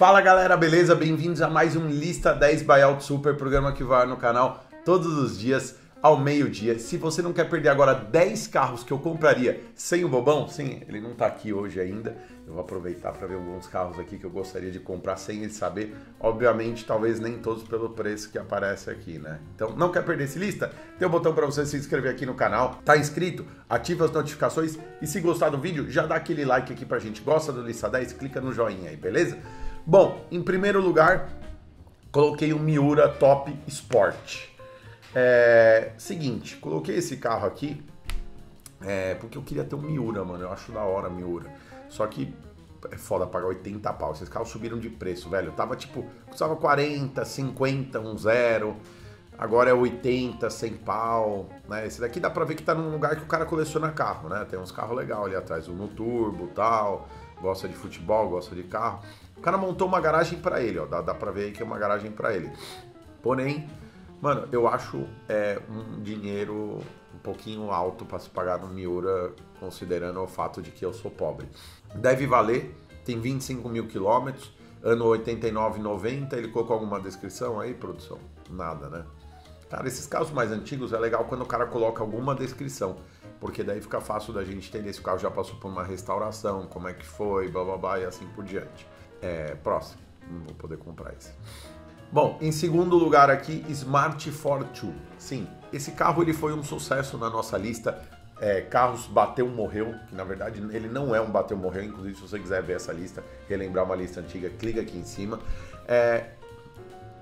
Fala galera, beleza? Bem-vindos a mais um Lista 10 Buyout Super, programa que vai no canal todos os dias ao meio-dia. Se você não quer perder agora 10 carros que eu compraria sem o Bobão, sim, ele não tá aqui hoje ainda. Eu vou aproveitar para ver alguns carros aqui que eu gostaria de comprar sem ele saber. Obviamente, talvez nem todos pelo preço que aparece aqui, né? Então, não quer perder esse lista? Tem um botão para você se inscrever aqui no canal. Tá inscrito? Ativa as notificações e se gostar do vídeo, já dá aquele like aqui pra gente. Gosta do Lista 10? Clica no joinha aí, beleza? Bom, em primeiro lugar, coloquei o Miura Top Sport. É, seguinte, coloquei esse carro aqui é, porque eu queria ter um Miura, mano. Eu acho da hora Miura. Só que é foda pagar 80 pau. Esses carros subiram de preço, velho. Eu tava tipo, custava 40, 50, um zero. Agora é 80, 100 pau, né? Esse daqui dá pra ver que tá num lugar que o cara coleciona carro, né? Tem uns carros legais ali atrás, o no turbo tal, gosta de futebol, gosta de carro. O cara montou uma garagem para ele, ó. Dá, dá pra ver aí que é uma garagem para ele. Porém, Mano, eu acho é, um dinheiro um pouquinho alto para se pagar no Miura, considerando o fato de que eu sou pobre. Deve valer, tem 25 mil quilômetros, ano 89, 90. Ele colocou alguma descrição aí, produção? Nada, né? Cara, esses carros mais antigos é legal quando o cara coloca alguma descrição, porque daí fica fácil da gente entender se o carro já passou por uma restauração, como é que foi, blá blá blá e assim por diante. É, próximo, não vou poder comprar esse. Bom, em segundo lugar aqui, Smart Fortwo. Sim, esse carro ele foi um sucesso na nossa lista. É, carros bateu, morreu, que na verdade ele não é um bateu, morreu. Inclusive, se você quiser ver essa lista, relembrar uma lista antiga, clica aqui em cima. É,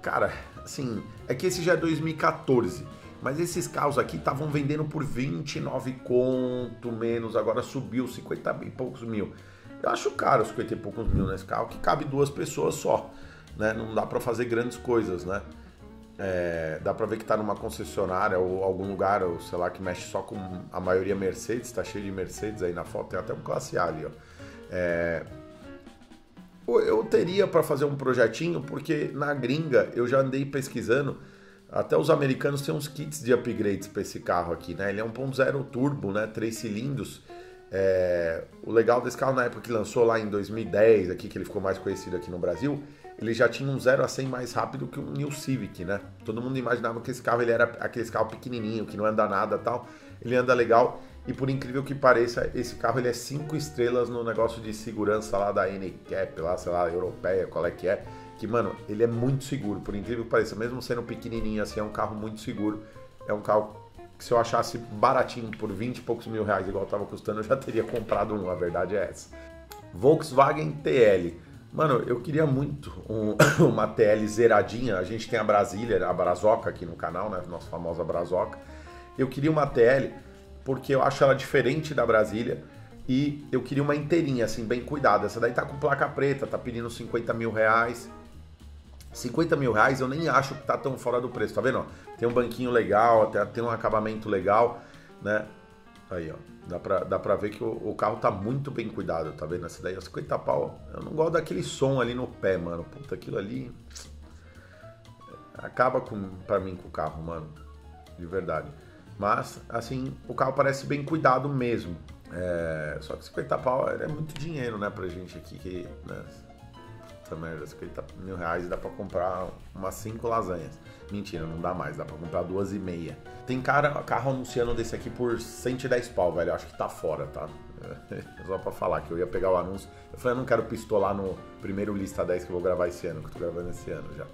cara, assim, é que esse já é 2014. Mas esses carros aqui estavam vendendo por 29 conto menos, agora subiu 50 e poucos mil. Eu acho caro 50 e poucos mil nesse carro, que cabe duas pessoas só né? Não dá para fazer grandes coisas, né? É, dá para ver que está numa concessionária ou algum lugar, ou sei lá, que mexe só com a maioria Mercedes, está cheio de Mercedes aí na foto, tem até um classe A ali, ó. É, eu teria para fazer um projetinho, porque na gringa eu já andei pesquisando, até os americanos têm uns kits de upgrades para esse carro aqui, né? Ele é 1.0 turbo, né? Três cilindros. É, o legal desse carro na época que lançou lá em 2010, aqui que ele ficou mais conhecido aqui no Brasil, ele já tinha um 0 a 100 mais rápido que um New Civic, né? Todo mundo imaginava que esse carro ele era aquele carro pequenininho, que não anda nada tal. Ele anda legal e por incrível que pareça, esse carro ele é 5 estrelas no negócio de segurança lá da NCAP, lá, sei lá, europeia, qual é que é. Que, mano, ele é muito seguro, por incrível que pareça, mesmo sendo pequenininho assim, é um carro muito seguro. É um carro que se eu achasse baratinho por 20 e poucos mil reais, igual estava custando, eu já teria comprado um, a verdade é essa. Volkswagen TL. Mano, eu queria muito um, uma TL zeradinha. A gente tem a Brasília, a Brazoca aqui no canal, né? Nossa famosa Brazoca. Eu queria uma TL porque eu acho ela diferente da Brasília e eu queria uma inteirinha, assim, bem cuidada. Essa daí tá com placa preta, tá pedindo 50 mil reais. 50 mil reais eu nem acho que tá tão fora do preço, tá vendo? Tem um banquinho legal, tem um acabamento legal, né? Aí, ó. Dá pra, dá pra ver que o, o, carro tá muito bem cuidado, tá vendo? Essa daí é 50 pau. Eu não gosto daquele som ali no pé, mano. Puta, aquilo ali. Acaba com, pra mim com o carro, mano. De verdade. Mas, assim, o carro parece bem cuidado mesmo. É, só que 50 pau é muito dinheiro, né, pra gente aqui. Que, né, Puta merda, 50 mil reais dá pra comprar umas 5 lasanhas. Mentira, não dá mais, dá pra comprar duas e meia. Tem cara, carro anunciando desse aqui por 110 pau, velho. Eu acho que tá fora, tá? Só pra falar que eu ia pegar o anúncio. Eu falei, eu não quero pistolar no primeiro lista 10 que eu vou gravar esse ano, que eu tô gravando esse ano já.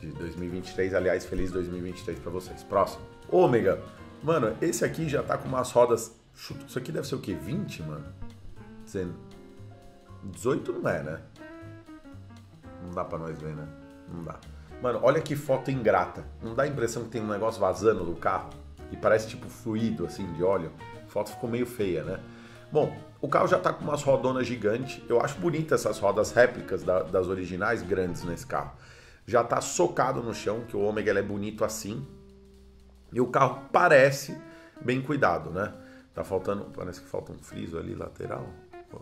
De 2023, aliás, feliz 2023 pra vocês. Próximo. Ômega. Mano, esse aqui já tá com umas rodas. Isso aqui deve ser o quê? 20, mano? 18 não é, né? Não dá pra nós ver, né? Não dá. Mano, olha que foto ingrata. Não dá a impressão que tem um negócio vazando do carro? E parece tipo fluido, assim, de óleo. A foto ficou meio feia, né? Bom, o carro já tá com umas rodonas gigantes. Eu acho bonita essas rodas réplicas da, das originais grandes nesse carro. Já tá socado no chão, que o Ômega é bonito assim. E o carro parece bem cuidado, né? Tá faltando, parece que falta um friso ali lateral.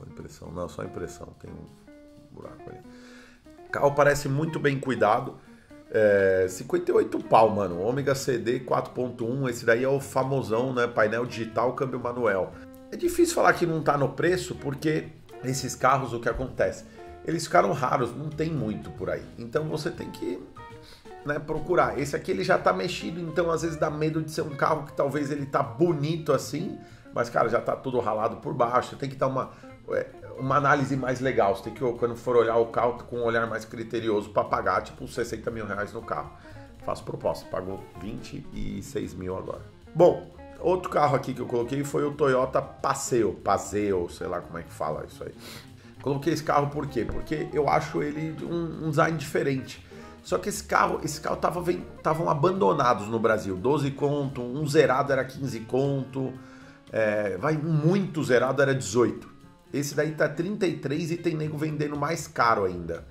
Impressão? Não, só impressão, tem um buraco ali. O carro parece muito bem cuidado. É, 58 pau, mano. Ômega CD 4.1, esse daí é o famosão, né? Painel digital, câmbio manual. É difícil falar que não tá no preço, porque esses carros, o que acontece? eles ficaram raros, não tem muito por aí. Então você tem que né, procurar. Esse aqui ele já tá mexido, então às vezes dá medo de ser um carro que talvez ele tá bonito assim, mas cara, já tá tudo ralado por baixo. Tem que dar uma, é, uma análise mais legal. Você tem que, quando for olhar o carro, com um olhar mais criterioso para pagar tipo 60 mil reais no carro. Faço proposta, pagou 26 mil agora. Bom, outro carro aqui que eu coloquei foi o Toyota Paseo, Paseo, sei lá como é que fala isso aí. Coloquei esse carro por quê? Porque eu acho ele um, um design diferente. Só que esse carro, esse carro tava estavam abandonados no Brasil. 12 conto, um zerado era 15 conto, é, vai muito zerado era 18. Esse daí tá 33 e tem nego vendendo mais caro ainda.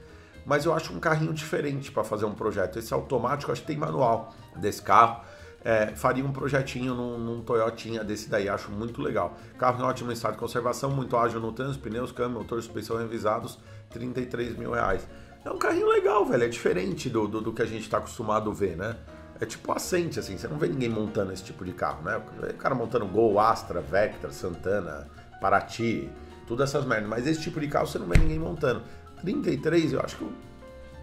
Mas eu acho um carrinho diferente para fazer um projeto. Esse automático, acho que tem manual desse carro. É, faria um projetinho num, num Toyotinha desse daí, acho muito legal. Carro em ótimo estado de conservação, muito ágil no trânsito, pneus, câmbio, motor, suspensão revisados, 33 mil reais. É um carrinho legal, velho, é diferente do, do, do que a gente está acostumado a ver, né? É tipo Ascente, assim, você não vê ninguém montando esse tipo de carro, né? O cara montando Gol, Astra, Vectra, Santana, Paraty, Todas essas merdas. Mas esse tipo de carro você não vê ninguém montando. 33 eu acho que eu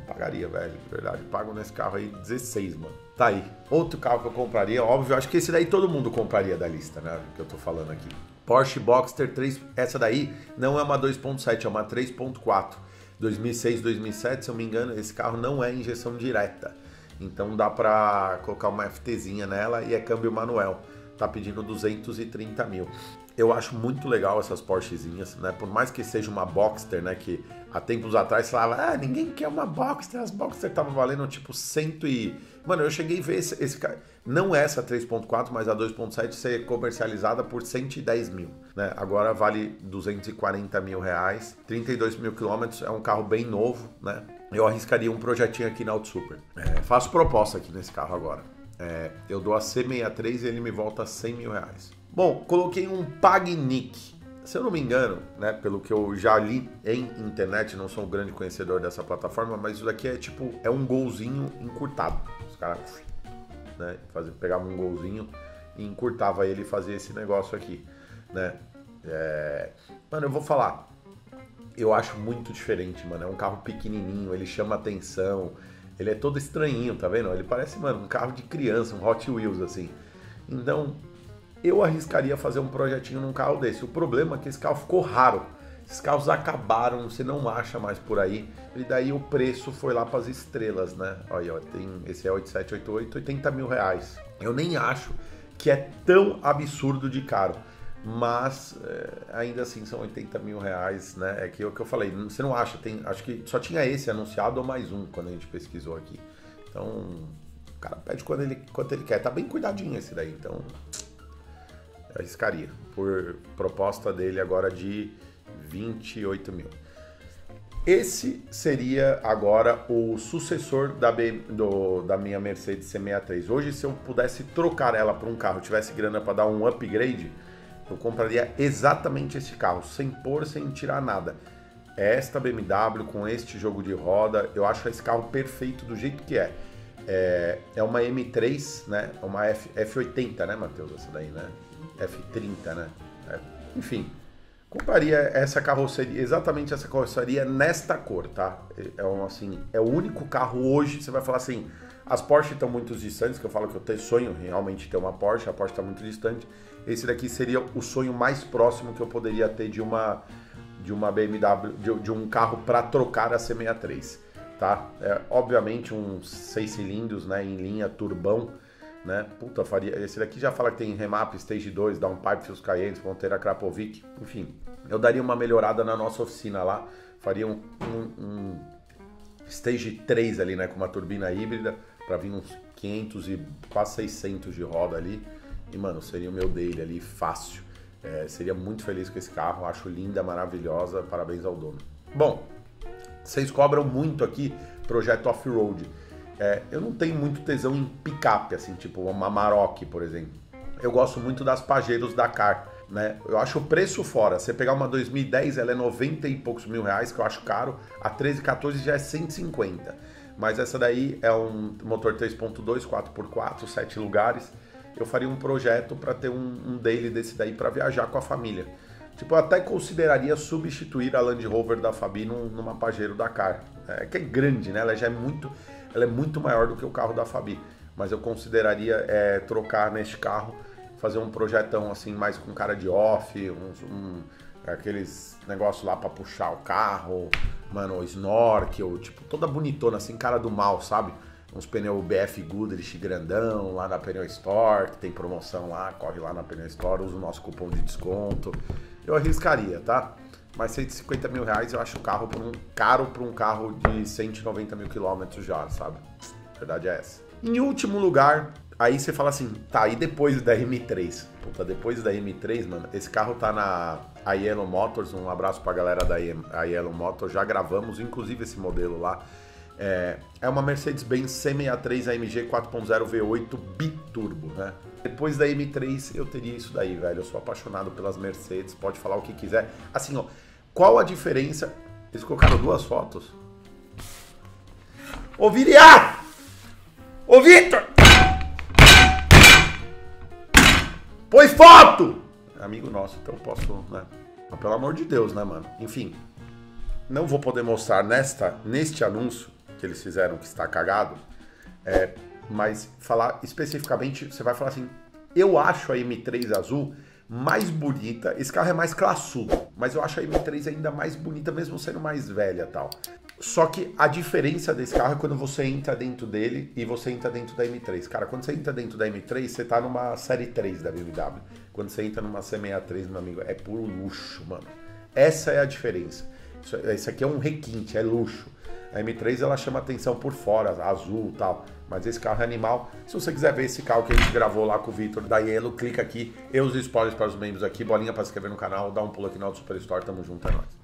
pagaria, velho, de verdade. Pago nesse carro aí 16, mano. Tá aí. Outro carro que eu compraria, óbvio, acho que esse daí todo mundo compraria da lista, né? Que eu tô falando aqui. Porsche Boxster 3, essa daí não é uma 2.7, é uma 3.4. 2006, 2007, se eu me engano, esse carro não é injeção direta. Então dá pra colocar uma FTzinha nela e é câmbio manual. Tá pedindo 230 mil eu acho muito legal essas Porschezinhas, né? Por mais que seja uma Boxster, né? Que há tempos atrás falava, ah, ninguém quer uma Boxster, as Boxster estavam valendo tipo cento e... Mano, eu cheguei a ver esse, esse não essa 3.4, mas a 2.7 ser comercializada por 110 mil, né? Agora vale 240 mil reais, 32 mil quilômetros, é um carro bem novo, né? Eu arriscaria um projetinho aqui na Auto Super. É, faço proposta aqui nesse carro agora. É, eu dou a C63 e ele me volta 100 mil reais. Bom, coloquei um Pagnic. Se eu não me engano, né, pelo que eu já li em internet, não sou um grande conhecedor dessa plataforma, mas isso daqui é tipo, é um golzinho encurtado. Os caras né, pegavam um golzinho e encurtava ele e fazia esse negócio aqui, né? É... Mano, eu vou falar, eu acho muito diferente, mano. É um carro pequenininho, ele chama atenção, ele é todo estranhinho, tá vendo? Ele parece, mano, um carro de criança, um Hot Wheels, assim. Então, eu arriscaria fazer um projetinho num carro desse. O problema é que esse carro ficou raro. Esses carros acabaram, você não acha mais por aí. E daí o preço foi lá para as estrelas, né? Olha, ó, tem, esse é 8788, 80 mil reais. Eu nem acho que é tão absurdo de caro. Mas é, ainda assim são 80 mil reais, né? É que é o que eu falei, você não acha, tem, acho que só tinha esse anunciado ou mais um quando a gente pesquisou aqui. Então, o cara pede quando ele, quanto ele quer. Tá bem cuidadinho esse daí, então arriscaria. Por proposta dele agora de 28 mil. Esse seria agora o sucessor da, B, do, da minha Mercedes C63. Hoje, se eu pudesse trocar ela por um carro, tivesse grana para dar um upgrade, eu compraria exatamente esse carro, sem pôr, sem tirar nada. Esta BMW com este jogo de roda, eu acho esse carro perfeito do jeito que é. É, é uma M3, né? É uma F, F80, né, Matheus? Essa daí, né? F30, né? É, enfim, compraria essa carroceria, exatamente essa carroceria nesta cor, tá? É, um, assim, é o único carro hoje, você vai falar assim, as Porsche estão muito distantes, que eu falo que eu tenho sonho realmente ter uma Porsche, a Porsche está muito distante. Esse daqui seria o sonho mais próximo que eu poderia ter de uma de uma BMW, de, de um carro para trocar a C63, tá? É, obviamente uns seis cilindros, né, em linha turbão, né? Puta, faria. Esse daqui já fala que tem remap Stage 2, Downpipe, Fios Cayennes, Fronteira Krapovic, enfim. Eu daria uma melhorada na nossa oficina lá, faria um, um, um Stage 3 ali, né? Com uma turbina híbrida, para vir uns 500 e quase 600 de roda ali. E, mano, seria o meu dele ali, fácil. É, seria muito feliz com esse carro, acho linda, maravilhosa, parabéns ao dono. Bom, vocês cobram muito aqui projeto off-road. É, eu não tenho muito tesão em picape, assim, tipo uma Maroc, por exemplo. Eu gosto muito das Pajeros Dakar, né? Eu acho o preço fora. Você pegar uma 2010, ela é 90 e poucos mil reais, que eu acho caro. A 13, 14 já é 150. Mas essa daí é um motor 3.2, 4x4, 7 lugares. Eu faria um projeto para ter um, um daily desse daí para viajar com a família. Tipo, eu até consideraria substituir a Land Rover da Fabi num, numa Pajero Dakar. É que é grande, né? Ela já é muito, ela é muito maior do que o carro da Fabi. Mas eu consideraria é, trocar neste carro, fazer um projetão assim, mais com cara de off, uns, um, aqueles negócios lá para puxar o carro, mano, snorkel, tipo, toda bonitona, assim, cara do mal, sabe? Uns pneus BF Goodrich grandão lá na Pneu Store, que tem promoção lá, corre lá na Pneu Store, usa o nosso cupom de desconto. Eu arriscaria, tá? Mas 150 mil reais eu acho carro por um, caro para um carro de 190 mil quilômetros já, sabe? A verdade é essa. Em último lugar, aí você fala assim, tá, e depois da M3? Puta, depois da M3, mano, esse carro tá na a Motors, um abraço pra galera da Yellow Motors, já gravamos, inclusive esse modelo lá. É, é uma Mercedes-Benz C63 AMG 4.0 V8 biturbo, né? Depois da M3 eu teria isso daí, velho. Eu sou apaixonado pelas Mercedes, pode falar o que quiser. Assim, ó, qual a diferença? Eles colocaram duas fotos. Ô Viriá! Ô Vitor! Põe foto! Amigo nosso, então posso, né? Mas pelo amor de Deus, né, mano? Enfim, não vou poder mostrar nesta, neste anúncio que eles fizeram que está cagado, é, mas falar especificamente, você vai falar assim, eu acho a M3 azul mais bonita. Esse carro é mais classudo, mas eu acho a M3 ainda mais bonita, mesmo sendo mais velha tal. Só que a diferença desse carro é quando você entra dentro dele e você entra dentro da M3. Cara, quando você entra dentro da M3, você tá numa série 3 da BMW. Quando você entra numa C63, meu amigo, é puro luxo, mano. Essa é a diferença. Isso, isso aqui é um requinte, é luxo. A M3 ela chama atenção por fora, azul tal. Mas esse carro é animal. Se você quiser ver esse carro que a gente gravou lá com o Vitor da Yellow, clica aqui. Eu os spoilers para os membros aqui. Bolinha para se inscrever no canal. Dá um pulo aqui no Auto Superstore. Tamo junto, é nóis.